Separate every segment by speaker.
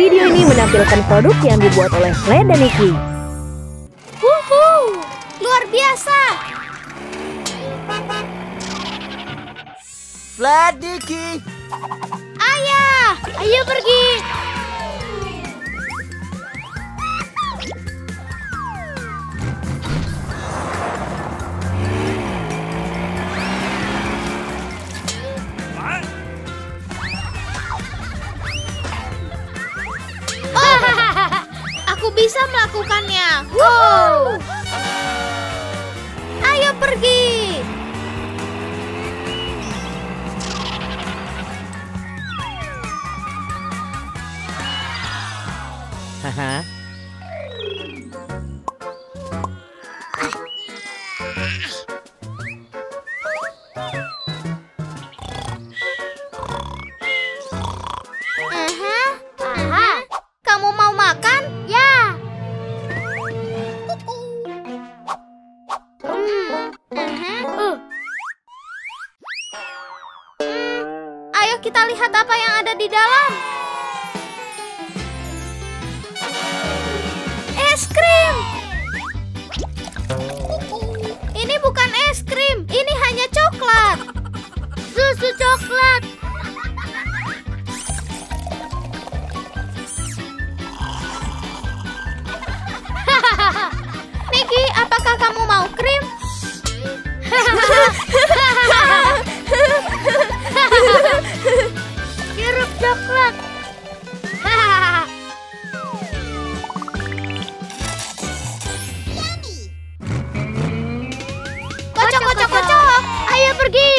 Speaker 1: Video ini menampilkan produk yang dibuat oleh Fred dan Niki.
Speaker 2: Wuhu, luar biasa.
Speaker 3: Flat Diki.
Speaker 2: Ayah, ayo pergi. Bisa melakukannya. Wow. Ayo pergi.
Speaker 3: Haha.
Speaker 2: Kita lihat apa yang ada di dalam. Es krim. Ini bukan es krim, ini hanya coklat. Susu coklat. Niki, apakah kamu mau krim? pergi.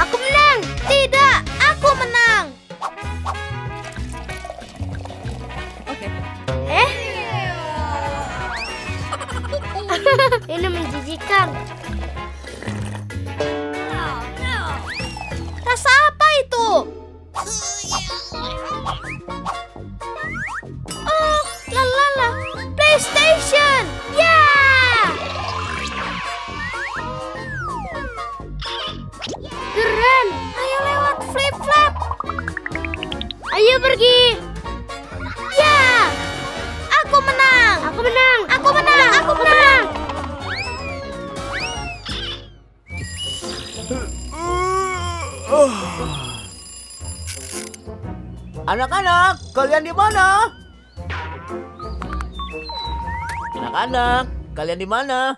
Speaker 2: Aku menang. Tidak, aku menang. Eh? Ini menjijikan.
Speaker 3: Anak-anak, kalian di mana? Anak-anak, kalian di mana?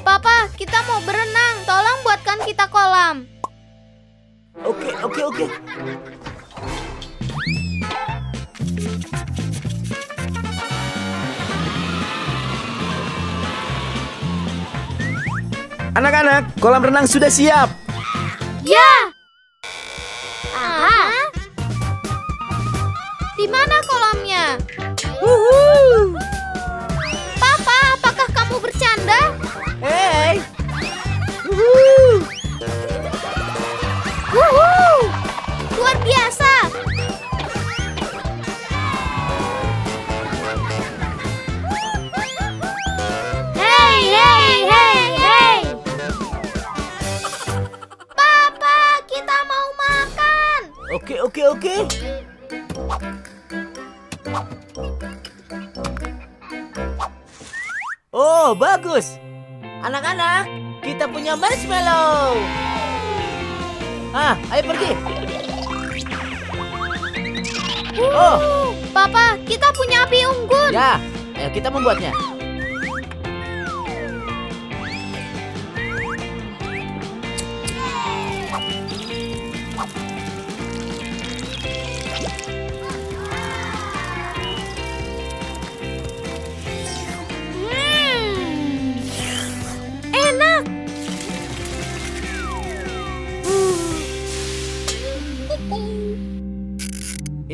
Speaker 2: Papa, kita mau berenang. Tolong buatkan kita kolam.
Speaker 3: Oke, oke, oke. Anak-anak, kolam renang sudah siap.
Speaker 2: Ya. Aha. Di mana kolamnya? Papa,
Speaker 3: oke, oke, oke. Oh, bagus. Anak-anak, kita punya marshmallow. Ah, ayo pergi. Oh,
Speaker 2: Papa, kita punya api unggun.
Speaker 3: ya. Ayo kita membuatnya.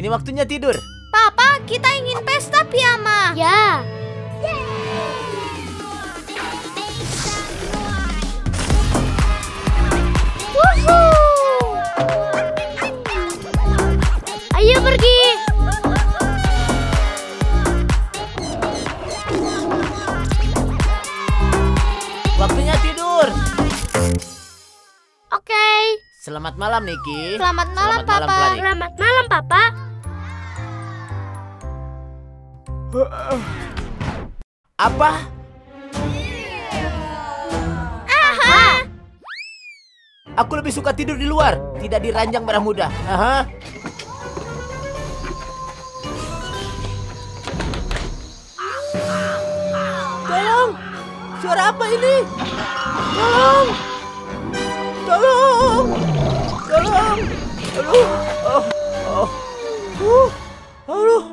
Speaker 3: Ini waktunya tidur.
Speaker 2: Papa, kita ingin pesta piyama. Ya. Ayo pergi.
Speaker 3: Waktunya tidur.
Speaker 2: Oke.
Speaker 3: Selamat malam, Niki.
Speaker 2: Selamat malam,
Speaker 3: Selamat malam,
Speaker 2: Papa.
Speaker 3: Pradik.
Speaker 2: Selamat malam, Papa.
Speaker 3: Apa?
Speaker 2: Aha.
Speaker 3: Aku lebih suka tidur di luar, tidak di ranjang merah muda. Aha. Tolong! Suara apa ini? Tolong! Tolong! Tolong! Aduh! Oh! Oh! Uh, aduh!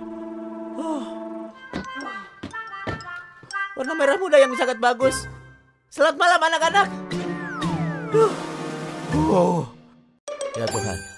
Speaker 3: Warna merah muda yang sangat bagus. Selamat malam anak-anak. Oh. Ya Tuhan.